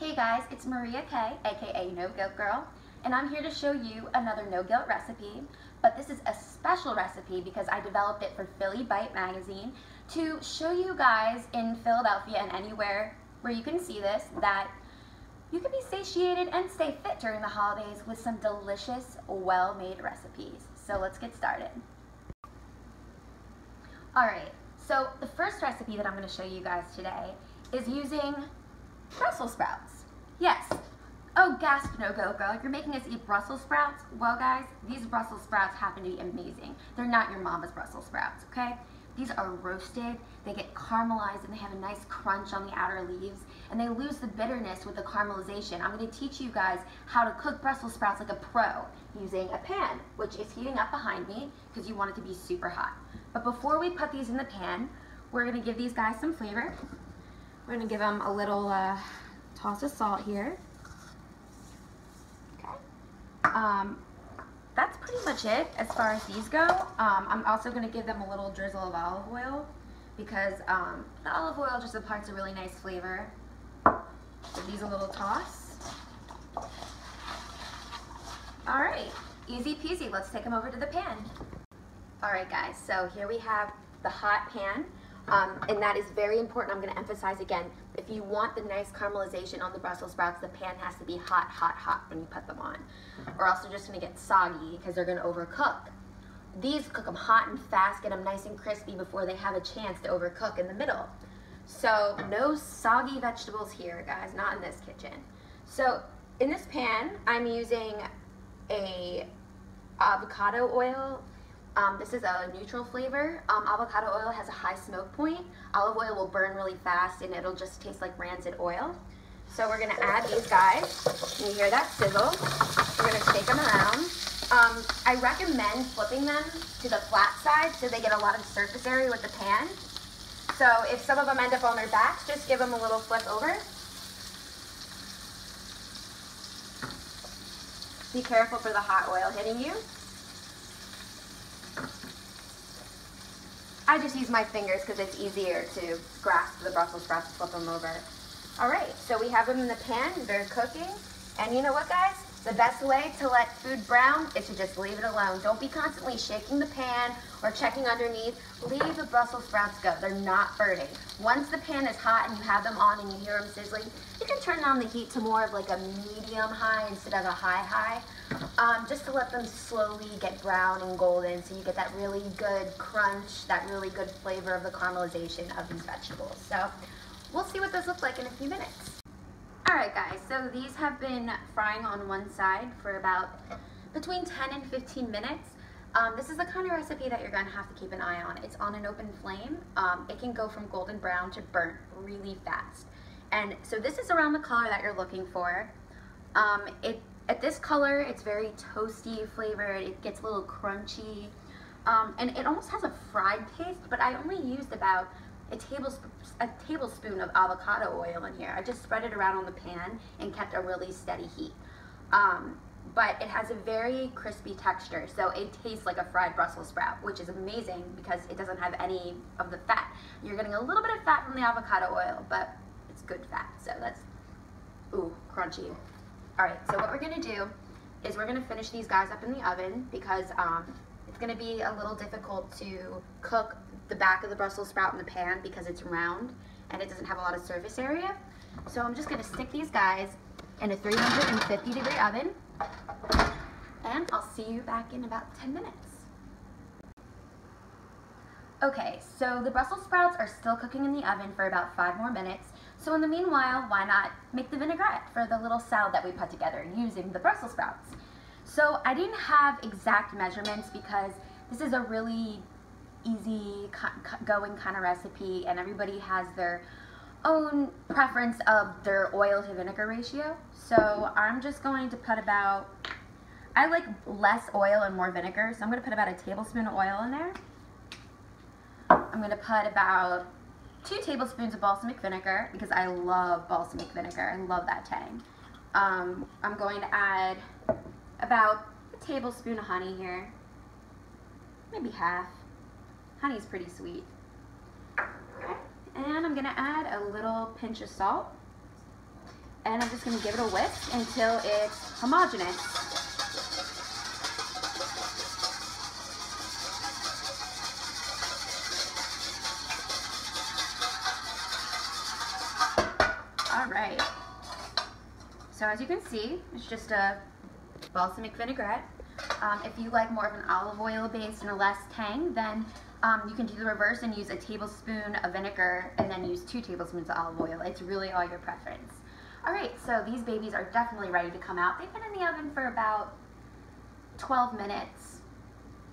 Hey guys, it's Maria Kay, aka No Guilt Girl, and I'm here to show you another no guilt recipe. But this is a special recipe because I developed it for PhillyBite magazine to show you guys in Philadelphia and anywhere where you can see this that you can be satiated and stay fit during the holidays with some delicious, well-made recipes. So let's get started. Alright, so the first recipe that I'm going to show you guys today is using Brussels sprouts. Yes. Oh, gasp, No Guilt Girl. You're making us eat Brussels sprouts? Well, guys, these Brussels sprouts happen to be amazing. They're not your mama's Brussels sprouts, okay? These are roasted, they get caramelized, and they have a nice crunch on the outer leaves, and they lose the bitterness with the caramelization. I'm going to teach you guys how to cook Brussels sprouts like a pro using a pan, which is heating up behind me because you want it to be super hot. But before we put these in the pan, we're going to give these guys some flavor. We're to give them a little uh, toss of salt here. Okay. Um, that's pretty much it as far as these go. Um, I'm also to give them a little drizzle of olive oil because um, the olive oil just imparts a really nice flavor. Give these a little toss. All right, easy peasy. Let's take them over to the pan. All right, guys, so here we have the hot pan. Um, and that is very important. I'm going to emphasize again, if you want the nice caramelization on the Brussels sprouts, the pan has to be hot, hot, hot when you put them on. Or else they're just going to get soggy because they're going to overcook. These cook them hot and fast, get them nice and crispy before they have a chance to overcook in the middle. So no soggy vegetables here, guys, not in this kitchen. So in this pan, I'm using a avocado oil um, this is a neutral flavor. Um, avocado oil has a high smoke point. Olive oil will burn really fast and it'll just taste like rancid oil. So we're gonna add these guys. You hear that sizzle? We're gonna shake them around. Um, I recommend flipping them to the flat side so they get a lot of surface area with the pan. So if some of them end up on their backs, just give them a little flip over. Be careful for the hot oil hitting you. I just use my fingers because it's easier to grasp the Brussels sprouts flip them over. All right, so we have them in the pan, they're cooking. And you know what, guys? The best way to let food brown is to just leave it alone. Don't be constantly shaking the pan or checking underneath. Leave the Brussels sprouts go. They're not burning. Once the pan is hot and you have them on and you hear them sizzling, you can turn on the heat to more of like a medium high instead of a high high um, just to let them slowly get brown and golden so you get that really good crunch, that really good flavor of the caramelization of these vegetables. So we'll see what those look like in a few minutes. Alright guys, so these have been frying on one side for about between 10 and 15 minutes. Um, this is the kind of recipe that you're going to have to keep an eye on. It's on an open flame. Um, it can go from golden brown to burnt really fast. And so this is around the color that you're looking for. Um, it at this color, it's very toasty flavored. It gets a little crunchy. Um, and it almost has a fried taste, but I only used about a tablespoon, a tablespoon of avocado oil in here. I just spread it around on the pan and kept a really steady heat. Um, but it has a very crispy texture, so it tastes like a fried Brussels sprout, which is amazing because it doesn't have any of the fat. You're getting a little bit of fat from the avocado oil, but it's good fat, so that's, ooh, crunchy. All right, so what we're gonna do is we're gonna finish these guys up in the oven because um, it's gonna be a little difficult to cook the back of the Brussels sprout in the pan because it's round and it doesn't have a lot of surface area. So I'm just gonna stick these guys in a 350 degree oven and I'll see you back in about 10 minutes. Okay, so the Brussels sprouts are still cooking in the oven for about five more minutes. So in the meanwhile, why not make the vinaigrette for the little salad that we put together using the Brussels sprouts? So I didn't have exact measurements because this is a really easy going kind of recipe and everybody has their own preference of their oil to vinegar ratio. So I'm just going to put about, I like less oil and more vinegar, so I'm going to put about a tablespoon of oil in there. I'm going to put about two tablespoons of balsamic vinegar because I love balsamic vinegar. I love that tang. Um, I'm going to add about a tablespoon of honey here, maybe half. Honey's pretty sweet. And I'm to add a little pinch of salt. and I'm just gonna give it a whisk until it's homogenous. All right. So as you can see, it's just a balsamic vinaigrette. Um, if you like more of an olive oil base and a less tang, then um, you can do the reverse and use a tablespoon of vinegar and then use two tablespoons of olive oil. It's really all your preference. All right, so these babies are definitely ready to come out. They've been in the oven for about 12 minutes.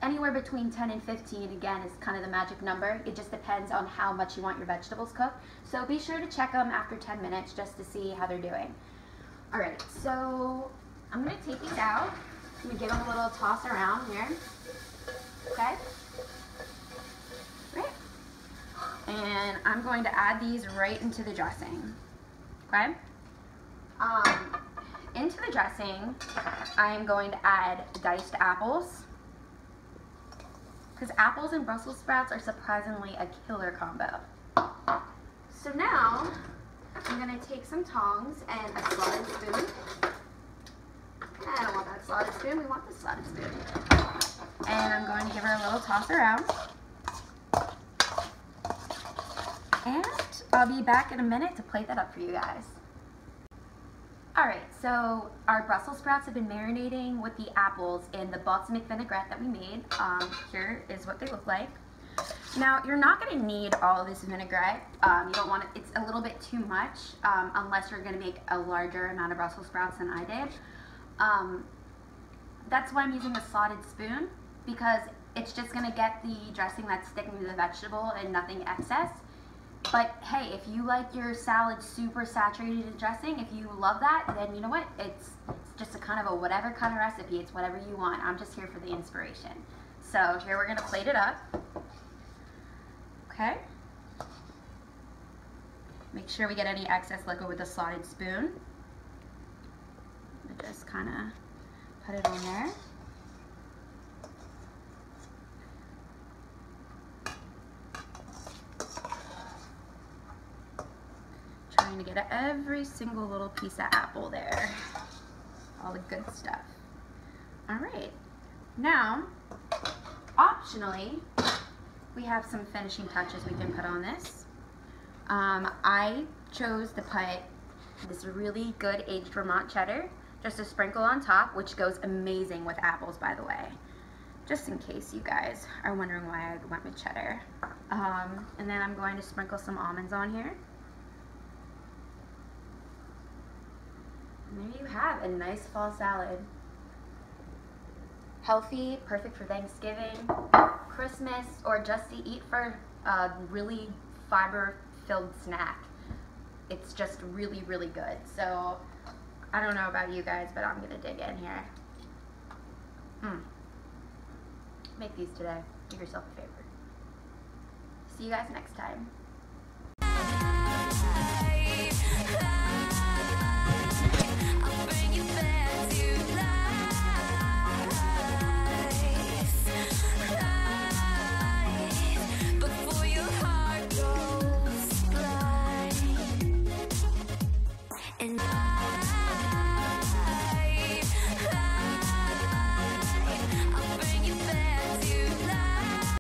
Anywhere between 10 and 15, again, is kind of the magic number. It just depends on how much you want your vegetables cooked. So be sure to check them after 10 minutes just to see how they're doing. All right, so I'm gonna take these out. I'm gonna give them a little toss around here. Okay? Right. And I'm going to add these right into the dressing. Okay? Um, into the dressing, I am going to add diced apples. Because apples and Brussels sprouts are surprisingly a killer combo. So now, I'm going to take some tongs and a slotted spoon. I don't want that slotted spoon, we want the slotted spoon. And I'm going to give her a little toss around. And I'll be back in a minute to plate that up for you guys. Alright, so our Brussels sprouts have been marinating with the apples in the balsamic vinaigrette that we made. Um, here is what they look like. Now, you're not going to need all of this vinaigrette. Um, you don't want it, it's a little bit too much um, unless you're going to make a larger amount of Brussels sprouts than I did. Um, that's why I'm using a slotted spoon because it's just going to get the dressing that's sticking to the vegetable and nothing excess. But hey, if you like your salad super saturated in dressing, if you love that, then you know what? It's, it's just a kind of a whatever kind of recipe. It's whatever you want. I'm just here for the inspiration. So here we're going to plate it up. Okay. Make sure we get any excess liquid with a slotted spoon. Just kind of put it on there. Trying to get every single little piece of apple there. All the good stuff. All right. Now, optionally, we have some finishing touches we can put on this. Um, I chose to put this really good aged Vermont cheddar, just a sprinkle on top, which goes amazing with apples, by the way. Just in case you guys are wondering why I went with cheddar. Um, and then I'm going to sprinkle some almonds on here. And there you have a nice fall salad. Healthy, perfect for Thanksgiving, Christmas, or just to eat for a really fiber-filled snack. It's just really, really good. So, I don't know about you guys, but I'm gonna dig in here. Hmm. Make these today. Do yourself a favor. See you guys next time.